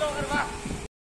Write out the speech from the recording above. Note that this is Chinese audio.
到这儿吧。